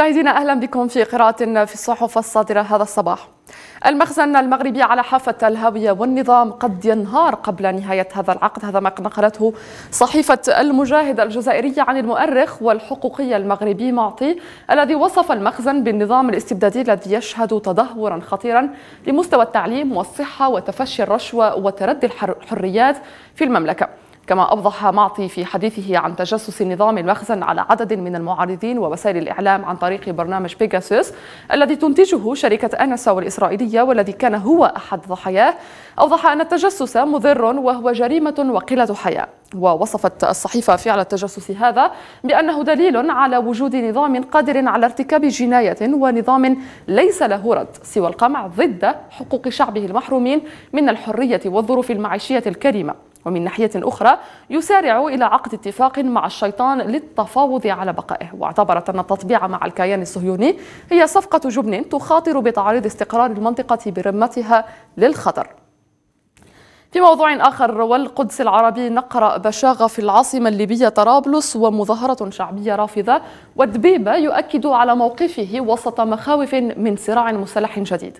مشاهدينا أهلا بكم في قراءة في الصحف الصادرة هذا الصباح. المخزن المغربي على حافة الهاوية والنظام قد ينهار قبل نهاية هذا العقد هذا ما نقلته صحيفة المجاهد الجزائرية عن المؤرخ والحقوقي المغربي معطي الذي وصف المخزن بالنظام الاستبدادي الذي يشهد تدهورا خطيرا لمستوى التعليم والصحة وتفشي الرشوة وتردي الحريات في المملكة. كما أوضح معطي في حديثه عن تجسس نظام المخزن على عدد من المعارضين ووسائل الإعلام عن طريق برنامج بيجاسوس الذي تنتجه شركة أنسا الإسرائيلية والذي كان هو أحد ضحاياه. أوضح أن التجسس مضر وهو جريمة وقلة حياة. ووصفت الصحيفة فعل التجسس هذا بأنه دليل على وجود نظام قادر على ارتكاب جناية ونظام ليس له رد سوى القمع ضد حقوق شعبه المحرومين من الحرية والظروف المعيشية الكريمة. ومن ناحية أخرى يسارع إلى عقد اتفاق مع الشيطان للتفاوض على بقائه. واعتبرت أن التطبيع مع الكيان الصهيوني هي صفقة جبن تخاطر بتعريض استقرار المنطقة برمتها للخطر. في موضوع آخر والقدس العربي نقرأ بشاغة في العاصمة الليبية طرابلس ومظاهرة شعبية رافضة ودبيبة يؤكد على موقفه وسط مخاوف من صراع مسلح جديد.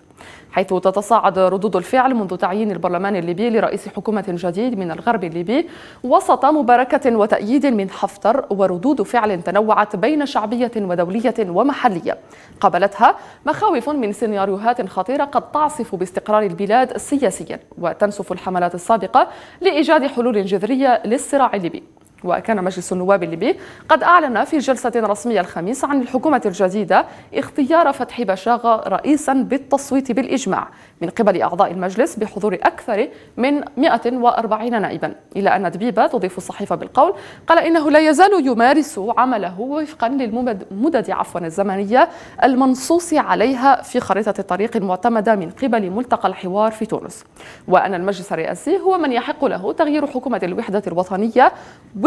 حيث تتصاعد ردود الفعل منذ تعيين البرلمان الليبي لرئيس حكومة جديد من الغرب الليبي وسط مباركة وتأييد من حفتر وردود فعل تنوعت بين شعبية ودولية ومحلية. قابلتها مخاوف من سيناريوهات خطيرة قد تعصف باستقرار البلاد سياسيا وتنسف الحملات السابقة لإيجاد حلول جذرية للصراع الليبي. وكان مجلس النواب الليبي قد أعلن في جلسة رسمية الخميس عن الحكومة الجديدة اختيار فتحي بشاغة رئيسا بالتصويت بالإجماع من قبل أعضاء المجلس بحضور أكثر من 140 نائبا. إلى أن دبيبة تضيف الصحيفة بالقول قال إنه لا يزال يمارس عمله وفقا للمدد عفوا الزمنية المنصوص عليها في خريطة الطريق المعتمدة من قبل ملتقى الحوار في تونس. وأن المجلس الرئاسي هو من يحق له تغيير حكومة الوحدة الوطنية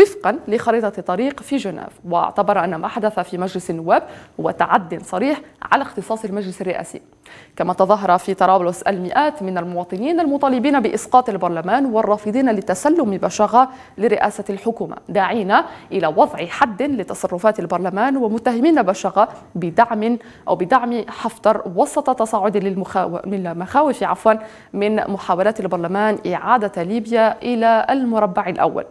وفقا لخريطة الطريق في جنيف. واعتبر أن ما حدث في مجلس النواب هو تعد صريح على اختصاص المجلس الرئاسي. كما تظاهر في طرابلس المئات من المواطنين المطالبين بإسقاط البرلمان والرافضين لتسلم بشاغة لرئاسة الحكومة داعين إلى وضع حد لتصرفات البرلمان ومتهمين بشاغة بدعم أو بدعم حفتر وسط تصاعد للمخاوف عفوا من محاولات البرلمان إعادة ليبيا إلى المربع الأول.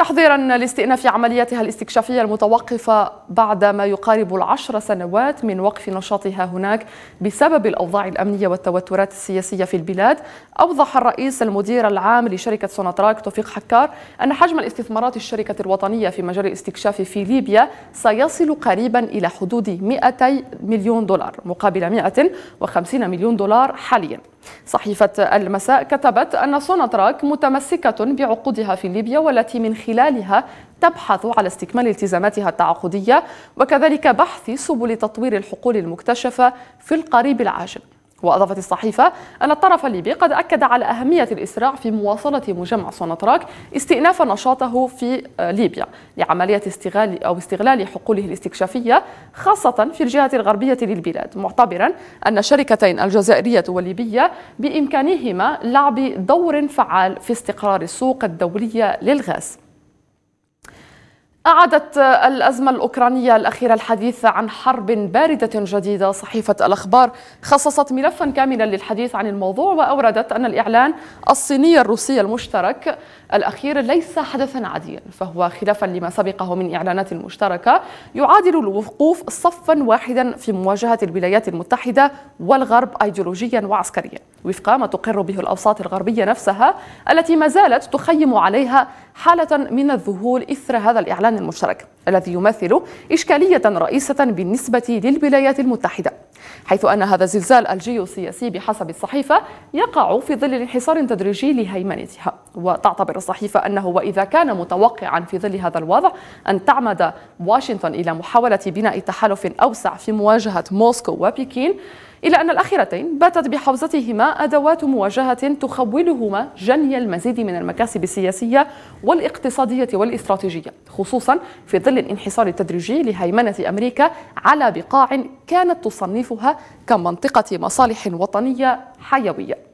تحضيرا لاستئناف عملياتها الاستكشافية المتوقفة بعد ما يقارب العشر سنوات من وقف نشاطها هناك بسبب الأوضاع الأمنية والتوترات السياسية في البلاد. أوضح الرئيس المدير العام لشركة سوناتراك توفيق حكار أن حجم الاستثمارات الشركة الوطنية في مجال الاستكشاف في ليبيا سيصل قريبا إلى حدود 200 مليون دولار مقابل 150 مليون دولار حاليا. صحيفة المساء كتبت أن سوناتراك متمسكة بعقودها في ليبيا والتي من خلالها تبحث على استكمال التزاماتها التعاقدية وكذلك بحث سبل تطوير الحقول المكتشفة في القريب العاجل. وأضافت الصحيفة أن الطرف الليبي قد أكد على أهمية الإسراع في مواصلة مجمع سوناتراك استئناف نشاطه في ليبيا لعملية استغلال أو استغلال حقوله الاستكشافية خاصة في الجهة الغربية للبلاد معتبرا أن الشركتين الجزائرية والليبية بإمكانهما لعب دور فعال في استقرار السوق الدولية للغاز. أعادت الأزمة الأوكرانية الأخيرة الحديث عن حرب باردة جديدة. صحيفة الأخبار خصصت ملفا كاملا للحديث عن الموضوع وأوردت أن الإعلان الصيني الروسي المشترك الأخير ليس حدثا عاديا فهو خلافا لما سبقه من إعلانات مشتركة يعادل الوقوف صفا واحدا في مواجهة الولايات المتحدة والغرب أيديولوجيا وعسكريا. وفق ما تقر به الأوساط الغربية نفسها التي ما زالت تخيم عليها حالة من الذهول إثر هذا الإعلان المشترك الذي يمثل إشكالية رئيسة بالنسبة للولايات المتحدة. حيث أن هذا الزلزال الجيوسياسي بحسب الصحيفة يقع في ظل انحسار تدريجي لهيمنتها. وتعتبر الصحيفة أنه وإذا كان متوقعا في ظل هذا الوضع أن تعمد واشنطن إلى محاولة بناء تحالف أوسع في مواجهة موسكو وبكين إلى أن الأخيرتين باتت بحوزتهما أدوات مواجهة تخولهما جني المزيد من المكاسب السياسية والاقتصادية والاستراتيجية. خصوصا في ظل الانحسار التدريجي لهيمنة أمريكا على بقاع كانت تصنفها كمنطقة مصالح وطنية حيوية.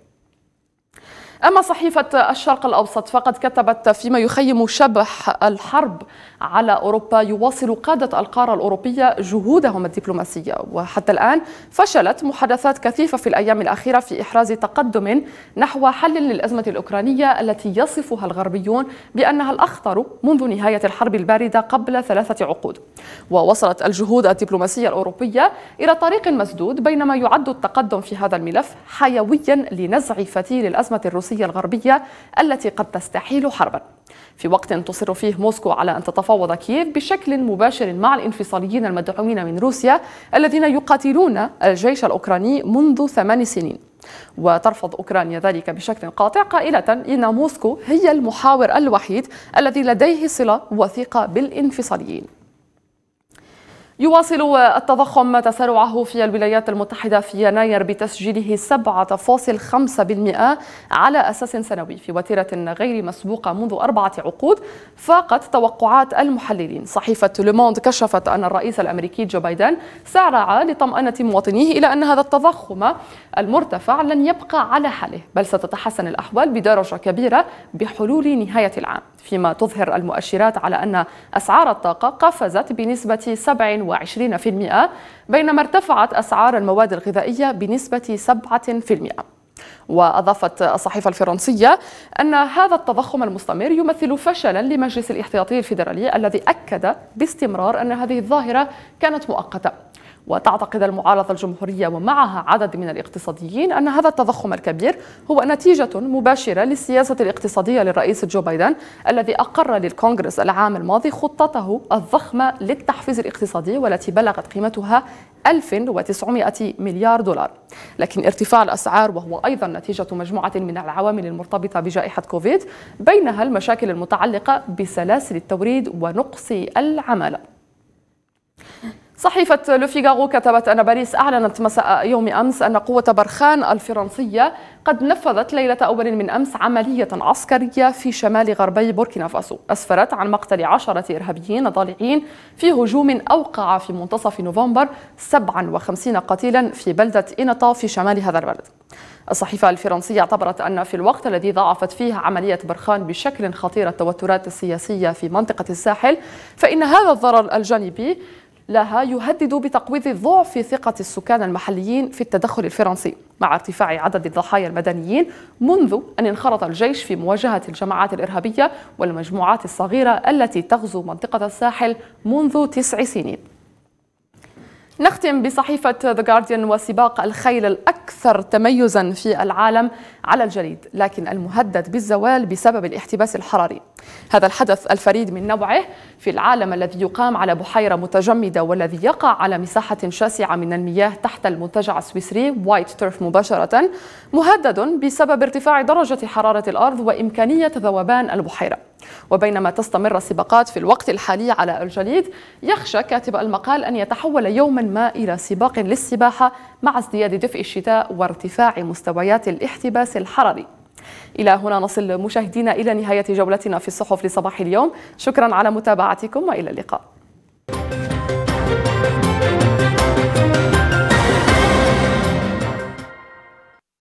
أما صحيفة الشرق الأوسط فقد كتبت فيما يخيم شبح الحرب على أوروبا يواصل قادة القارة الأوروبية جهودهم الدبلوماسية. وحتى الآن فشلت محادثات كثيفة في الأيام الأخيرة في إحراز تقدم نحو حل للأزمة الأوكرانية التي يصفها الغربيون بأنها الأخطر منذ نهاية الحرب الباردة قبل ثلاثة عقود. ووصلت الجهود الدبلوماسية الأوروبية إلى طريق مسدود بينما يعد التقدم في هذا الملف حيويا لنزع فتيل الأزمة الروسية الغربية التي قد تستحيل حربا. في وقت تصر فيه موسكو على أن تتفاوض كييف بشكل مباشر مع الانفصاليين المدعومين من روسيا الذين يقاتلون الجيش الأوكراني منذ ثمان سنين. وترفض أوكرانيا ذلك بشكل قاطع قائلة إن موسكو هي المحاور الوحيد الذي لديه صلة وثيقة بالانفصاليين. يواصل التضخم تسارعه في الولايات المتحدة في يناير بتسجيله 7.5% على أساس سنوي في وتيرة غير مسبوقة منذ أربعة عقود فاقت توقعات المحللين. صحيفة لوموند كشفت أن الرئيس الأمريكي جو بايدن سارع لطمأنة مواطنيه إلى أن هذا التضخم المرتفع لن يبقى على حاله بل ستتحسن الأحوال بدرجة كبيرة بحلول نهاية العام. فيما تظهر المؤشرات على أن أسعار الطاقة قفزت بنسبة 27% بينما ارتفعت أسعار المواد الغذائية بنسبة 7%. وأضافت الصحيفة الفرنسية أن هذا التضخم المستمر يمثل فشلا لمجلس الاحتياطي الفيدرالي الذي أكد باستمرار أن هذه الظاهرة كانت مؤقتة وتعتقد المعارضة الجمهورية ومعها عدد من الاقتصاديين أن هذا التضخم الكبير هو نتيجة مباشرة للسياسة الاقتصادية للرئيس جو بايدن الذي أقر للكونغرس العام الماضي خطته الضخمة للتحفيز الاقتصادي والتي بلغت قيمتها 1900 مليار دولار. لكن ارتفاع الأسعار وهو أيضا نتيجة مجموعة من العوامل المرتبطة بجائحة كوفيد بينها المشاكل المتعلقة بسلاسل التوريد ونقص العمالة. صحيفة لوفيغارو كتبت أن باريس أعلنت مساء يوم أمس أن قوة برخان الفرنسية قد نفذت ليلة أول من أمس عملية عسكرية في شمال غربي بوركينا فاسو. أسفرت عن مقتل عشرة إرهابيين ضالعين في هجوم أوقع في منتصف نوفمبر 57 قتيلا في بلدة إنطا في شمال هذا البلد. الصحيفة الفرنسية اعتبرت أن في الوقت الذي ضاعفت فيه عملية برخان بشكل خطير التوترات السياسية في منطقة الساحل فإن هذا الضرر الجانبي لها يهدد بتقويض ضعف ثقة السكان المحليين في التدخل الفرنسي. مع ارتفاع عدد الضحايا المدنيين منذ أن انخرط الجيش في مواجهة الجماعات الإرهابية والمجموعات الصغيرة التي تغزو منطقة الساحل منذ تسع سنين. نختم بصحيفة The Guardian وسباق الخيل الأكثر تميزا في العالم على الجليد لكن المهدد بالزوال بسبب الاحتباس الحراري. هذا الحدث الفريد من نوعه في العالم الذي يقام على بحيرة متجمدة والذي يقع على مساحة شاسعة من المياه تحت المنتجع السويسري وايت تيرف مباشرة مهدد بسبب ارتفاع درجة حرارة الأرض وإمكانية ذوبان البحيرة. وبينما تستمر السباقات في الوقت الحالي على الجليد يخشى كاتب المقال أن يتحول يوما ما إلى سباق للسباحة مع ازدياد دفء الشتاء وارتفاع مستويات الاحتباس الحراري. إلى هنا نصل مشاهدينا إلى نهاية جولتنا في الصحف لصباح اليوم. شكرا على متابعتكم وإلى اللقاء.